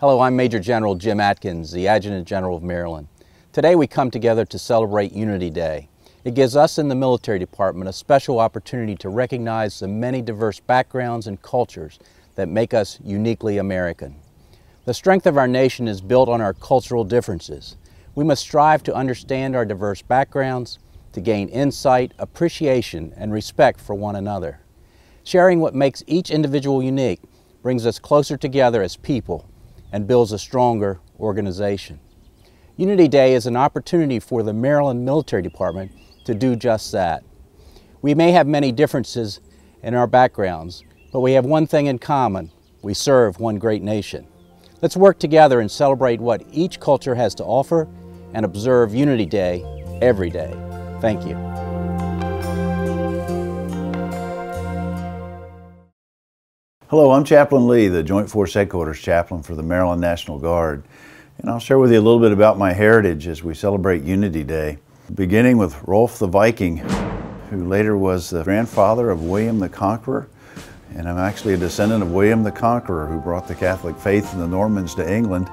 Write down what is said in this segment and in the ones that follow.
Hello, I'm Major General Jim Adkins, the Adjutant General of Maryland. Today we come together to celebrate Unity Day. It gives us in the military department a special opportunity to recognize the many diverse backgrounds and cultures that make us uniquely American. The strength of our nation is built on our cultural differences. We must strive to understand our diverse backgrounds, to gain insight, appreciation, and respect for one another. Sharing what makes each individual unique brings us closer together as people and builds a stronger organization. Unity Day is an opportunity for the Maryland Military Department to do just that. We may have many differences in our backgrounds, but we have one thing in common. We serve one great nation. Let's work together and celebrate what each culture has to offer and observe Unity Day every day. Thank you. Hello, I'm Chaplain Lee, the Joint Force Headquarters Chaplain for the Maryland National Guard. And I'll share with you a little bit about my heritage as we celebrate Unity Day. Beginning with Rolf the Viking, who later was the grandfather of William the Conqueror. And I'm actually a descendant of William the Conqueror, who brought the Catholic faith and the Normans to England.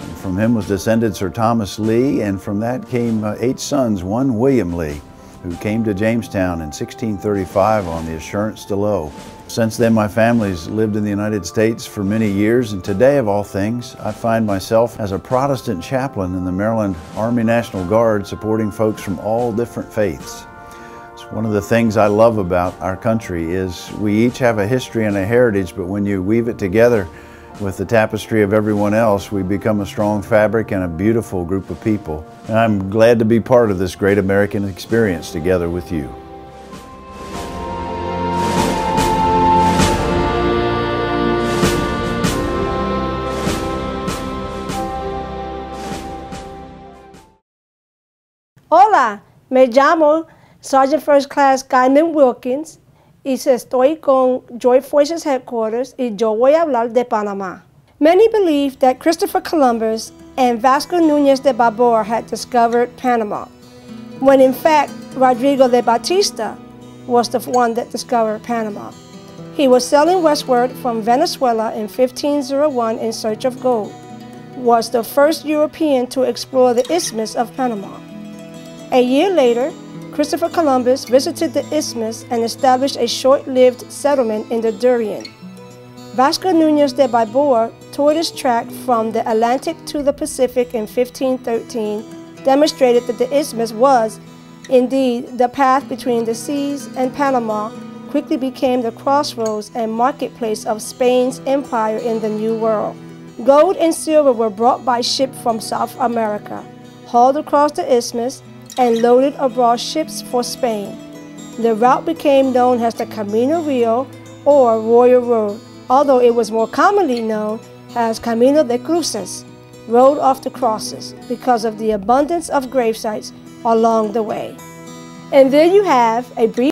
And from him was descended Sir Thomas Lee, and from that came uh, eight sons, one William Lee, who came to Jamestown in 1635 on the Assurance de L'Eau. Since then, my family's lived in the United States for many years, and today, of all things, I find myself as a Protestant chaplain in the Maryland Army National Guard supporting folks from all different faiths. So one of the things I love about our country is we each have a history and a heritage, but when you weave it together with the tapestry of everyone else, we become a strong fabric and a beautiful group of people. And I'm glad to be part of this great American experience together with you. Hola, me llamo Sergeant First Class Carmen Wilkins y estoy con Joint Forces Headquarters y yo voy a hablar de Panamá. Many believe that Christopher Columbus and Vasco Núñez de Balboa had discovered Panama, when in fact Rodrigo de Bastidas was the one that discovered Panama. He was sailing westward from Venezuela in 1501 in search of gold, was the first European to explore the Isthmus of Panama. A year later, Christopher Columbus visited the isthmus and established a short-lived settlement in the Darien. Vasco Núñez de Balboa toured his track from the Atlantic to the Pacific in 1513, demonstrated that the isthmus was, indeed, the path between the seas, and Panama quickly became the crossroads and marketplace of Spain's empire in the New World. Gold and silver were brought by ship from South America, hauled across the isthmus, and loaded abroad ships for Spain. The route became known as the Camino Real or Royal Road, although it was more commonly known as Camino de Cruces, Road of the Crosses, because of the abundance of grave sites along the way. And there you have a brief